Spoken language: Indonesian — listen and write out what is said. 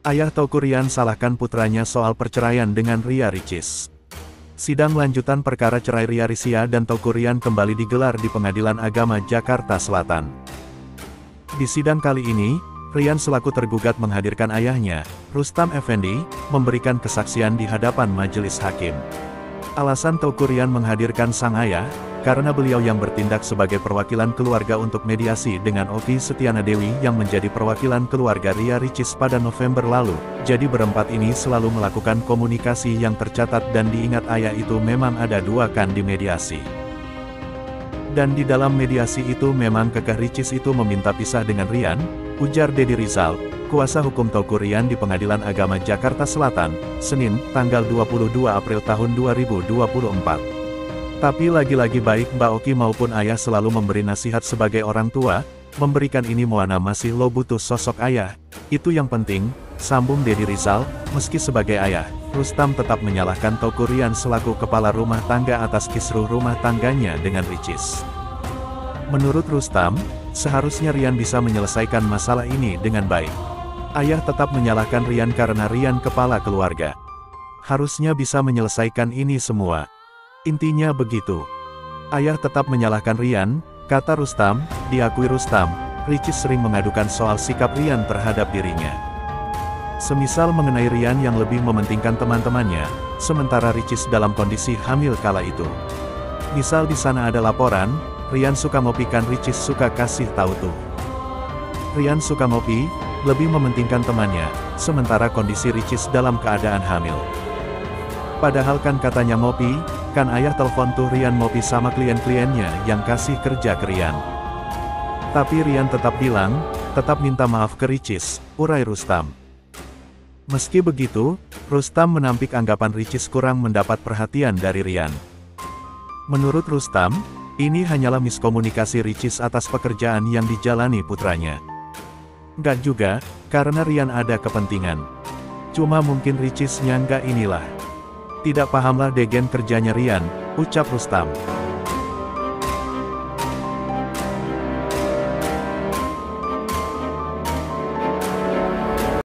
Ayah Teuku Rian salahkan putranya soal perceraian dengan Ria Ricis. Sidang lanjutan perkara cerai Ria Risia dan Teuku Rian kembali digelar di Pengadilan Agama Jakarta Selatan. Di sidang kali ini, Rian selaku tergugat menghadirkan ayahnya, Rustam Effendi, memberikan kesaksian di hadapan majelis hakim. Alasan Teuku Rian menghadirkan sang ayah, karena beliau yang bertindak sebagai perwakilan keluarga untuk mediasi dengan Oki Setiana Dewi yang menjadi perwakilan keluarga Ria Ricis pada November lalu. Jadi berempat ini selalu melakukan komunikasi yang tercatat dan diingat ayah itu memang ada dua kan di mediasi. Dan di dalam mediasi itu memang kekeh Ricis itu meminta pisah dengan Rian, ujar Dedi Rizal, kuasa hukum Tauku Rian di Pengadilan Agama Jakarta Selatan, Senin, tanggal 22 April tahun 2024. Tapi lagi-lagi baik Mbak Oki maupun ayah selalu memberi nasihat sebagai orang tua, memberikan ini Moana masih lo butuh sosok ayah. Itu yang penting, sambung Dedi Rizal, meski sebagai ayah, Rustam tetap menyalahkan Toko Rian selaku kepala rumah tangga atas kisruh rumah tangganya dengan Ricis. Menurut Rustam, seharusnya Rian bisa menyelesaikan masalah ini dengan baik. Ayah tetap menyalahkan Rian karena Rian kepala keluarga. Harusnya bisa menyelesaikan ini semua. Intinya begitu. Ayah tetap menyalahkan Rian, kata Rustam, diakui Rustam, Ricis sering mengadukan soal sikap Rian terhadap dirinya. Semisal mengenai Rian yang lebih mementingkan teman-temannya, sementara Ricis dalam kondisi hamil kala itu. Misal di sana ada laporan, Rian suka ngopikan Ricis suka kasih tahu tuh. Rian suka ngopi, lebih mementingkan temannya, sementara kondisi Ricis dalam keadaan hamil. Padahal kan katanya ngopi, kan ayah telepon tuh Rian Mopi sama klien-kliennya yang kasih kerja ke Rian. Tapi Rian tetap bilang, tetap minta maaf ke Ricis, urai Rustam. Meski begitu, Rustam menampik anggapan Ricis kurang mendapat perhatian dari Rian. Menurut Rustam, ini hanyalah miskomunikasi Ricis atas pekerjaan yang dijalani putranya. Enggak juga, karena Rian ada kepentingan. Cuma mungkin Ricisnya enggak inilah. Tidak pahamlah degen kerjanya Rian, ucap Rustam.